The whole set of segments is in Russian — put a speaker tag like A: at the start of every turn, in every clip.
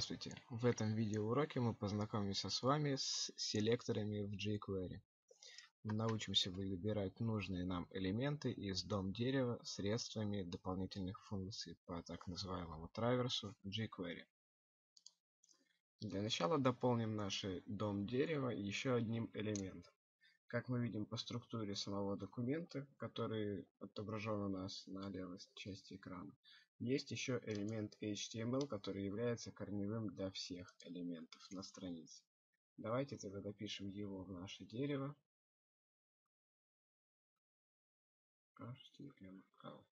A: Здравствуйте! В этом видеоуроке мы познакомимся с вами с селекторами в jQuery. Научимся выбирать нужные нам элементы из дом дерева средствами дополнительных функций по так называемому траверсу jQuery. Для начала дополним наш дом дерева еще одним элементом. Как мы видим по структуре самого документа, который отображен у нас на левой части экрана, есть еще элемент HTML, который является корневым для всех элементов на странице. Давайте тогда допишем его в наше дерево. HTML.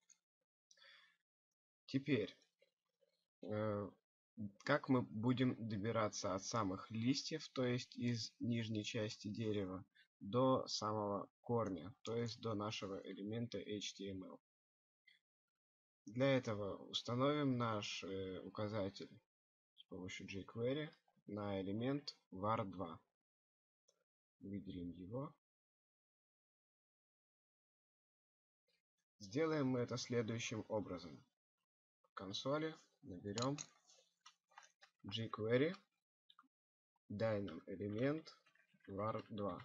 A: Теперь, э, как мы будем добираться от самых листьев, то есть из нижней части дерева, до самого корня, то есть до нашего элемента HTML. Для этого установим наш э, указатель с помощью jQuery на элемент var2. Выделим его. Сделаем мы это следующим образом. В консоли наберем jQuery, дай нам элемент var2.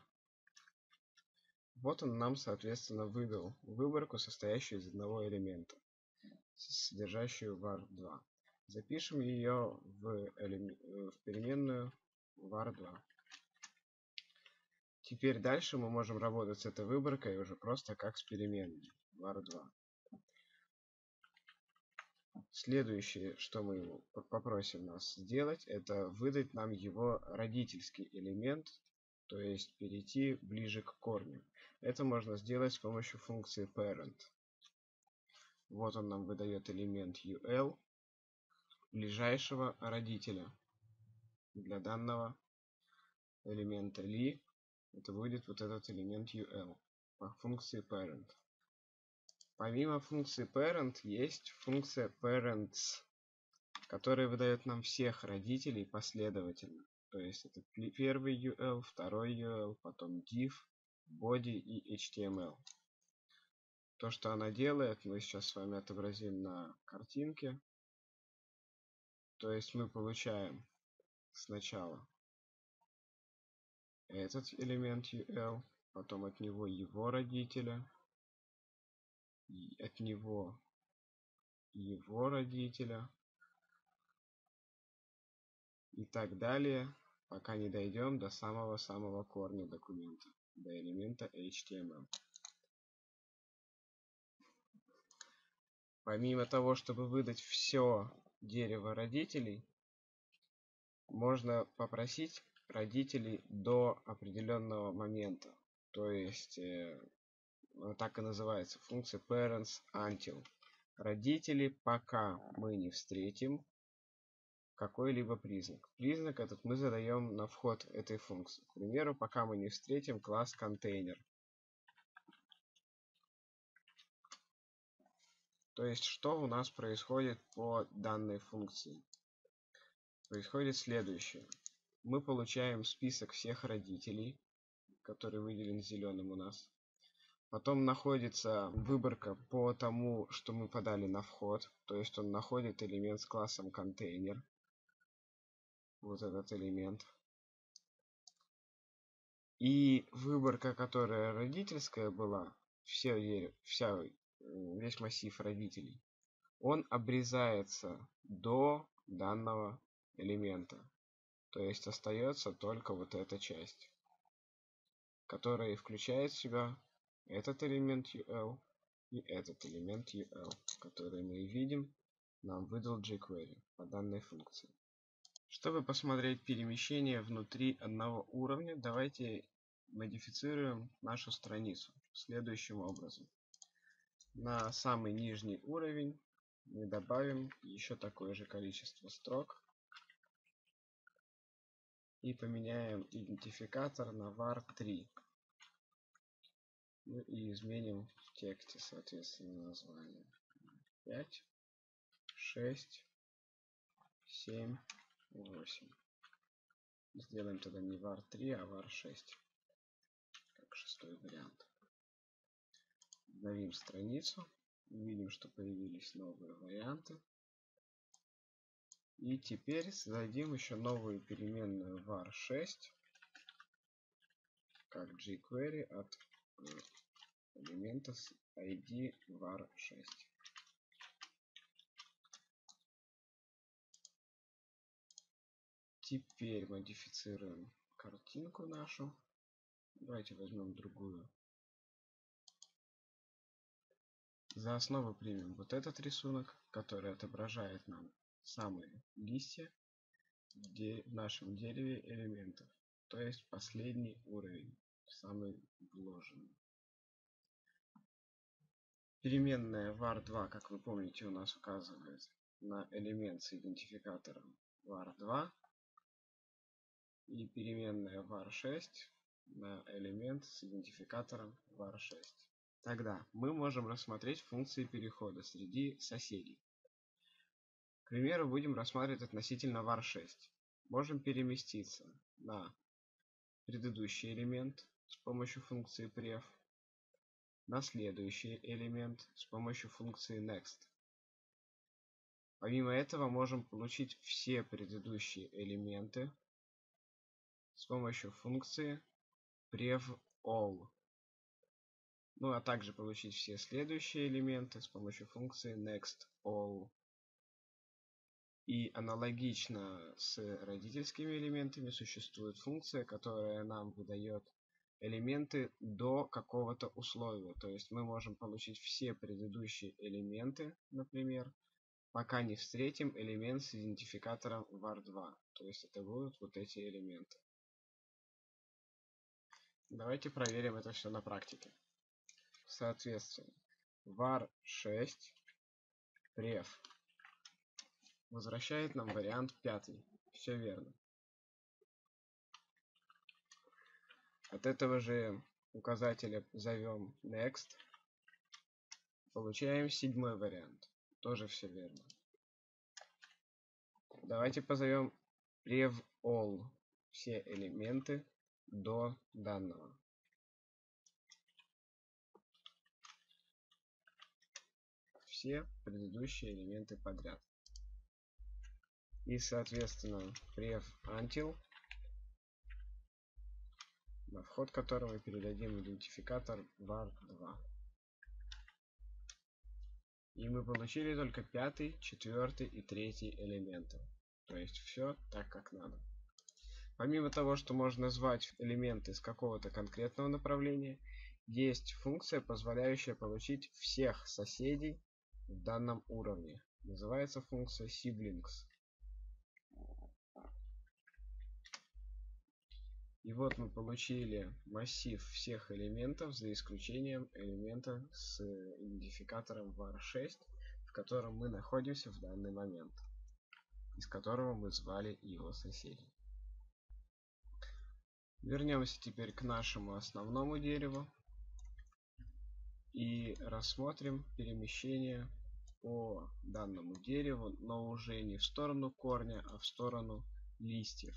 A: Вот он нам, соответственно, выдал выборку, состоящую из одного элемента содержащую var2. Запишем ее в, в переменную var2. Теперь дальше мы можем работать с этой выборкой уже просто как с переменной var2. Следующее, что мы попросим нас сделать, это выдать нам его родительский элемент, то есть перейти ближе к корню. Это можно сделать с помощью функции parent. Вот он нам выдает элемент UL ближайшего родителя. Для данного элемента li это будет вот этот элемент UL по функции parent. Помимо функции parent есть функция parents, которая выдает нам всех родителей последовательно. То есть это первый UL, второй UL, потом div, body и HTML. То, что она делает, мы сейчас с вами отобразим на картинке. То есть мы получаем сначала этот элемент UL, потом от него его родителя, от него его родителя и так далее, пока не дойдем до самого-самого корня документа, до элемента HTML. Помимо того, чтобы выдать все дерево родителей, можно попросить родителей до определенного момента. То есть, э, так и называется функция parents until. Родители, пока мы не встретим какой-либо признак. Признак этот мы задаем на вход этой функции. К примеру, пока мы не встретим класс контейнер. То есть, что у нас происходит по данной функции? Происходит следующее. Мы получаем список всех родителей, который выделен зеленым у нас. Потом находится выборка по тому, что мы подали на вход. То есть он находит элемент с классом контейнер. Вот этот элемент. И выборка, которая родительская была, все, вся весь массив родителей, он обрезается до данного элемента. То есть остается только вот эта часть, которая включает в себя этот элемент UL и этот элемент UL, который мы видим, нам выдал jQuery по данной функции. Чтобы посмотреть перемещение внутри одного уровня, давайте модифицируем нашу страницу следующим образом. На самый нижний уровень мы добавим еще такое же количество строк и поменяем идентификатор на var3 ну и изменим в тексте соответственно название. 5 6 7 8 сделаем тогда не var3 а var6 как шестой вариант. Обновим страницу видим что появились новые варианты. И теперь создадим еще новую переменную var6 как jQuery от э, элемента с id var6. Теперь модифицируем картинку нашу. Давайте возьмем другую. За основу примем вот этот рисунок, который отображает нам самые листья в нашем дереве элементов. То есть последний уровень, самый вложенный. Переменная var2, как вы помните, у нас указывает на элемент с идентификатором var2 и переменная var6 на элемент с идентификатором var6. Тогда мы можем рассмотреть функции перехода среди соседей. К примеру, будем рассматривать относительно var6. Можем переместиться на предыдущий элемент с помощью функции prev, на следующий элемент с помощью функции next. Помимо этого можем получить все предыдущие элементы с помощью функции prevAll. Ну а также получить все следующие элементы с помощью функции nextAll. И аналогично с родительскими элементами существует функция, которая нам выдает элементы до какого-то условия. То есть мы можем получить все предыдущие элементы, например, пока не встретим элемент с идентификатором var2. То есть это будут вот эти элементы. Давайте проверим это все на практике. Соответственно, var6 pref возвращает нам вариант пятый. Все верно. От этого же указателя зовем next. Получаем седьмой вариант. Тоже все верно. Давайте позовем prev all все элементы до данного. Все предыдущие элементы подряд. И соответственно prev until на вход которого передадим идентификатор var2. И мы получили только пятый, четвертый и третий элементы. То есть все так как надо. Помимо того, что можно назвать элементы из какого-то конкретного направления, есть функция, позволяющая получить всех соседей в данном уровне. Называется функция siblings. И вот мы получили массив всех элементов, за исключением элемента с идентификатором var6, в котором мы находимся в данный момент, из которого мы звали его соседей. Вернемся теперь к нашему основному дереву и рассмотрим перемещение по данному дереву, но уже не в сторону корня, а в сторону листьев.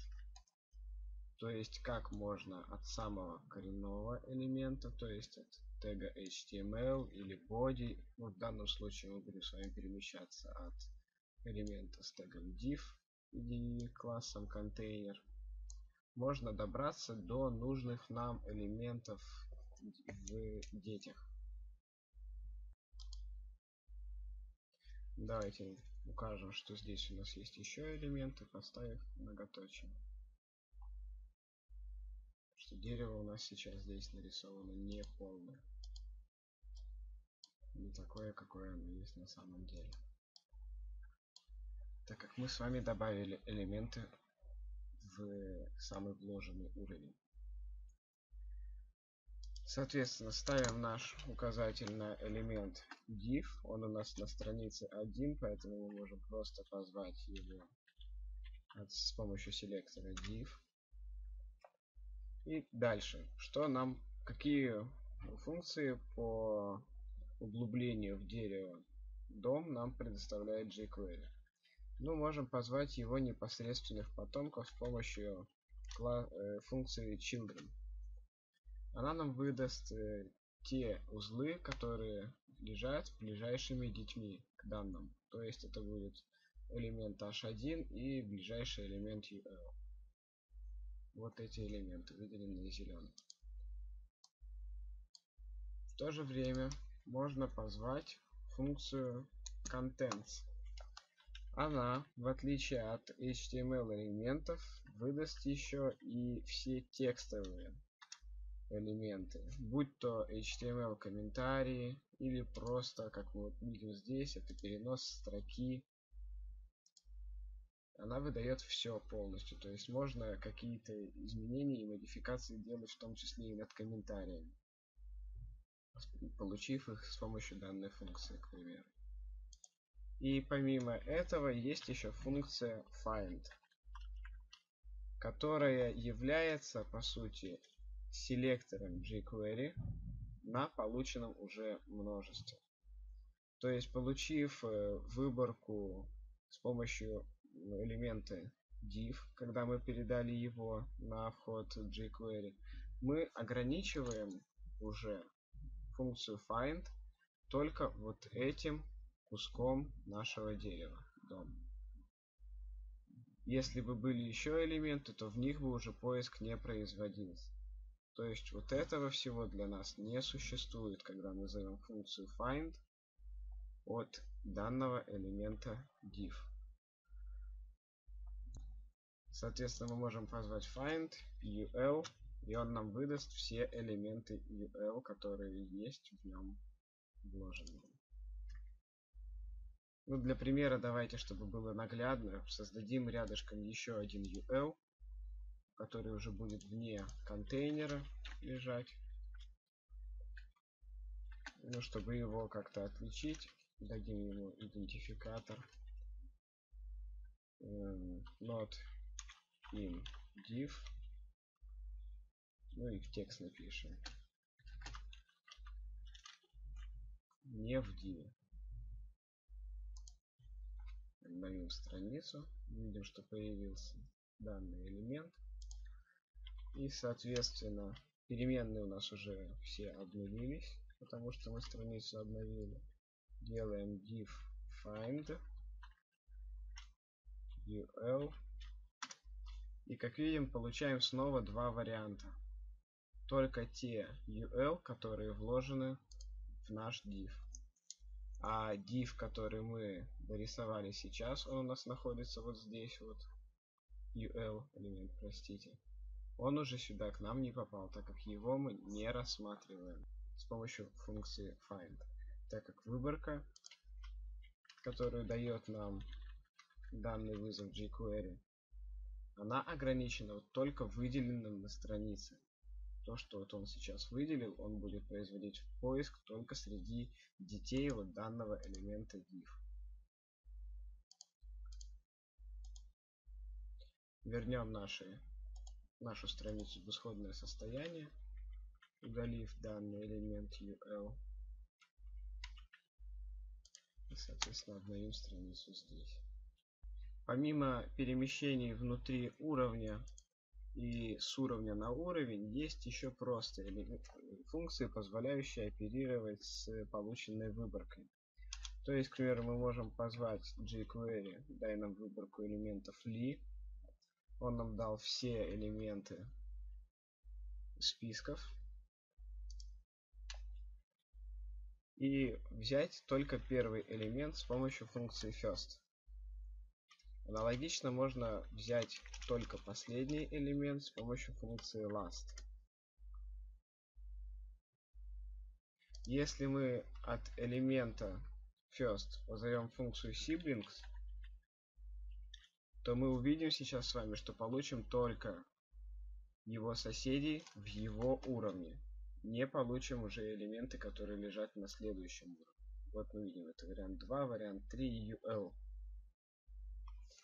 A: То есть как можно от самого коренного элемента, то есть от тега HTML или body, ну, в данном случае мы будем с вами перемещаться от элемента с тегом div и классом контейнер можно добраться до нужных нам элементов в детях. Давайте укажем, что здесь у нас есть еще элементы, поставив многоточие. Что дерево у нас сейчас здесь нарисовано не полное. Не такое, какое оно есть на самом деле. Так как мы с вами добавили элементы в самый вложенный уровень. Соответственно, ставим наш указатель на элемент div. Он у нас на странице 1, поэтому мы можем просто позвать его с помощью селектора div. И дальше, что нам, какие функции по углублению в дерево дом нам предоставляет jQuery. Ну, можем позвать его непосредственных потомков с помощью э, функции children. Она нам выдаст э, те узлы, которые лежат ближайшими детьми к данным. То есть это будет элемент h1 и ближайший элемент ul. Вот эти элементы, выделенные зеленым. В то же время можно позвать функцию contents. Она, в отличие от HTML элементов, выдаст еще и все текстовые элементы, будь то HTML комментарии или просто, как мы вот видим здесь, это перенос строки. Она выдает все полностью, то есть можно какие-то изменения и модификации делать, в том числе и над комментариями, получив их с помощью данной функции, к примеру. И помимо этого есть еще функция find, которая является по сути селектором jQuery на полученном уже множестве. То есть получив э, выборку с помощью элемента div, когда мы передали его на вход jQuery, мы ограничиваем уже функцию find только вот этим куском нашего дерева дом. Если бы были еще элементы, то в них бы уже поиск не производился. То есть вот этого всего для нас не существует, когда мы назовем функцию find от данного элемента div. Соответственно, мы можем позвать find ul, и он нам выдаст все элементы ul, которые есть в нем вложены. Ну, для примера давайте, чтобы было наглядно, создадим рядышком еще один UL, который уже будет вне контейнера лежать. Ну, чтобы его как-то отличить, дадим ему идентификатор um, not in div. Ну и в текст напишем. Не в div обновим страницу видим что появился данный элемент. И соответственно переменные у нас уже все обновились потому что мы страницу обновили. Делаем div find ul и как видим получаем снова два варианта. Только те ul которые вложены в наш div а div который мы дорисовали сейчас он у нас находится вот здесь вот. ul элемент простите. Он уже сюда к нам не попал так как его мы не рассматриваем с помощью функции find. Так как выборка которую дает нам данный вызов jQuery она ограничена вот только выделенным на странице то, что вот он сейчас выделил, он будет производить поиск только среди детей вот данного элемента div. Вернем наши, нашу страницу в исходное состояние, удалив данный элемент ul. И, соответственно, обновим страницу здесь. Помимо перемещений внутри уровня и с уровня на уровень есть еще просто функции, позволяющие оперировать с полученной выборкой. То есть, к примеру, мы можем позвать jQuery, дай нам выборку элементов li. Он нам дал все элементы списков. И взять только первый элемент с помощью функции first. Аналогично можно взять только последний элемент с помощью функции last. Если мы от элемента first позовем функцию siblings, то мы увидим сейчас с вами, что получим только его соседей в его уровне. Не получим уже элементы, которые лежат на следующем уровне. Вот мы видим, это вариант 2, вариант 3 и UL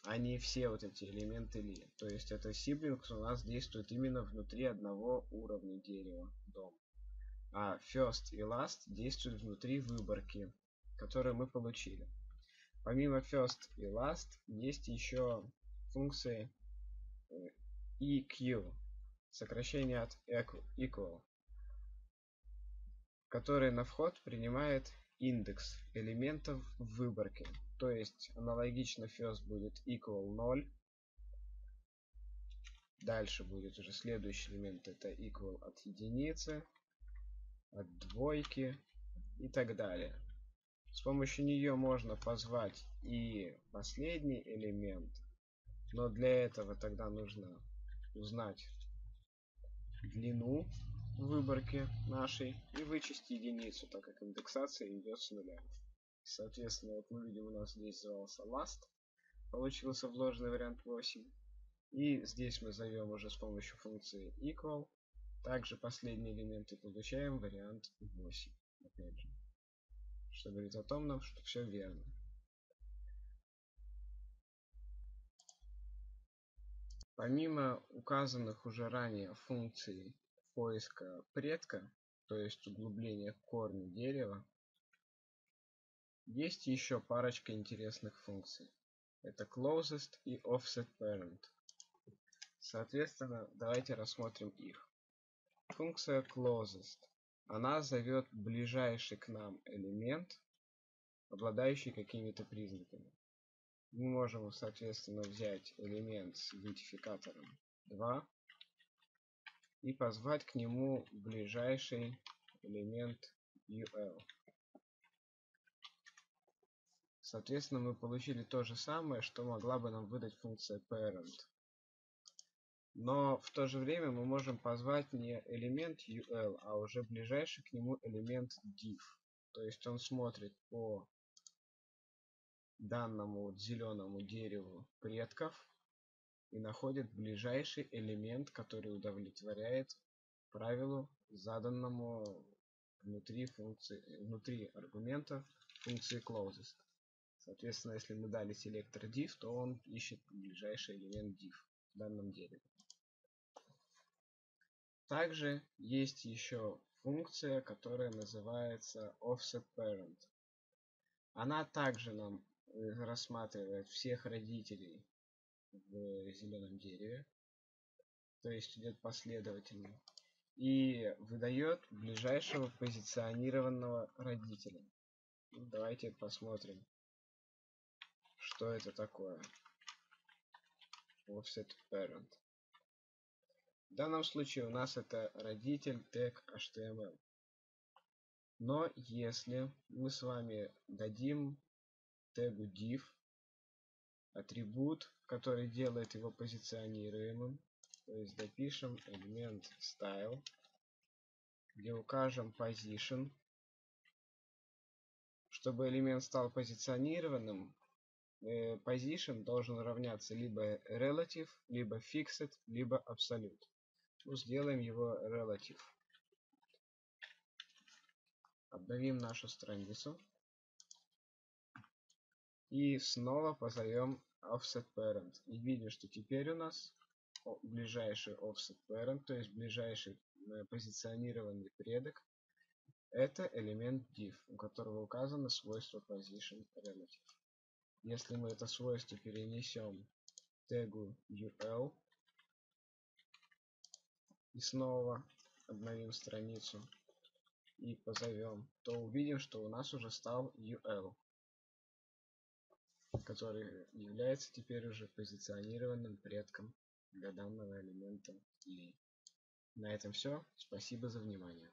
A: а все вот эти элементы ли. То есть это сиблингс у нас действует именно внутри одного уровня дерева дом. А first и last действуют внутри выборки, которую мы получили. Помимо first и last есть еще функции э, EQ, сокращение от equal, который на вход принимает индекс элементов в выборке. То есть аналогично first будет equal 0. Дальше будет уже следующий элемент это equal от единицы, от двойки и так далее. С помощью нее можно позвать и последний элемент, но для этого тогда нужно узнать длину выборки нашей и вычесть единицу, так как индексация идет с нуля. Соответственно, вот мы видим, у нас здесь звался last, получился вложенный вариант 8. И здесь мы зовем уже с помощью функции equal. Также последний элемент и получаем вариант 8. Опять же что говорит о том, что все верно. Помимо указанных уже ранее функций поиска предка, то есть углубления корня дерева, есть еще парочка интересных функций. Это closest и offset parent. Соответственно, давайте рассмотрим их. Функция closest она зовет ближайший к нам элемент, обладающий какими-то признаками. Мы можем, соответственно, взять элемент с идентификатором 2 и позвать к нему ближайший элемент UL. Соответственно, мы получили то же самое, что могла бы нам выдать функция parent. Но в то же время мы можем позвать не элемент UL, а уже ближайший к нему элемент div. То есть он смотрит по данному зеленому дереву предков и находит ближайший элемент, который удовлетворяет правилу, заданному внутри функции, внутри аргумента функции closest. Соответственно, если мы дали селектор div, то он ищет ближайший элемент div в данном дереве. Также есть еще функция, которая называется offset parent. Она также нам э, рассматривает всех родителей в зеленом дереве, то есть идет последовательно, и выдает ближайшего позиционированного родителя. Ну, давайте посмотрим, что это такое. Offset parent. В данном случае у нас это родитель тег HTML. Но если мы с вами дадим тегу div атрибут, который делает его позиционируемым, то есть допишем элемент style, где укажем position, чтобы элемент стал позиционированным, position должен равняться либо relative, либо fixed, либо absolute. Ну, сделаем его relative. Обновим нашу страницу. И снова позовем offset parent. И видим, что теперь у нас ближайший offset parent, то есть ближайший э, позиционированный предок, это элемент div, у которого указано свойство position relative. Если мы это свойство перенесем тегу ul, и снова обновим страницу и позовем, то увидим, что у нас уже стал UL, который является теперь уже позиционированным предком для данного элемента и На этом все. Спасибо за внимание.